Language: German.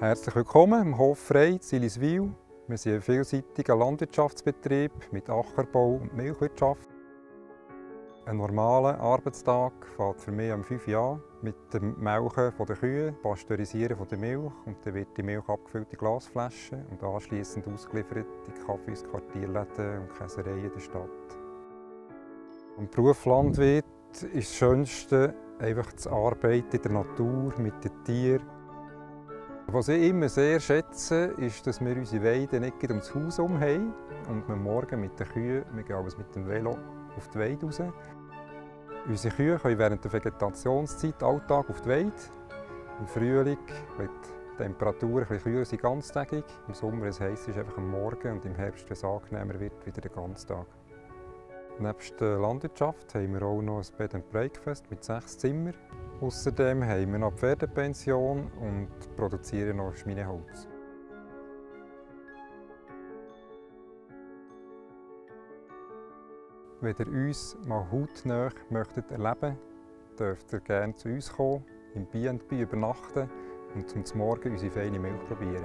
Herzlich willkommen im Hof Frei, Siliswil. Wir sind ein vielseitiger Landwirtschaftsbetrieb mit Ackerbau und Milchwirtschaft. Ein normaler Arbeitstag fängt für mich um 5 Uhr mit dem Melken der Kühe, Pasteurisieren der Milch und dann wird die Milch abgefüllt in Glasflaschen und anschließend ausgeliefert in Kaffees, Quartierläden und Käsereien der Stadt. Im Beruf Landwirt ist das Schönste einfach zu arbeiten in der Natur, mit den Tieren. Was ich immer sehr schätze, ist, dass wir unsere Weide nicht ums Haus herum haben und wir morgen mit den Kühen, wir gehen alles mit dem Velo auf die Weide raus. Unsere Kühe können während der Vegetationszeit Alltag auf die Weide. Im Frühling, wenn die Temperaturen etwas kühler sind, ganztägig. Im Sommer, wenn es heiß ist, einfach am Morgen und im Herbst, wenn es angenehmer wird, wieder den ganzen Tag. Neben der Landwirtschaft haben wir auch noch ein Bed and Breakfast mit sechs Zimmern. Außerdem haben wir noch Pferdepension und produzieren noch Schmineholz. Wenn ihr uns mal hautnah möchtet erleben dürft ihr gerne zu uns kommen, im B&B übernachten und zum Morgen unsere feine Milch probieren.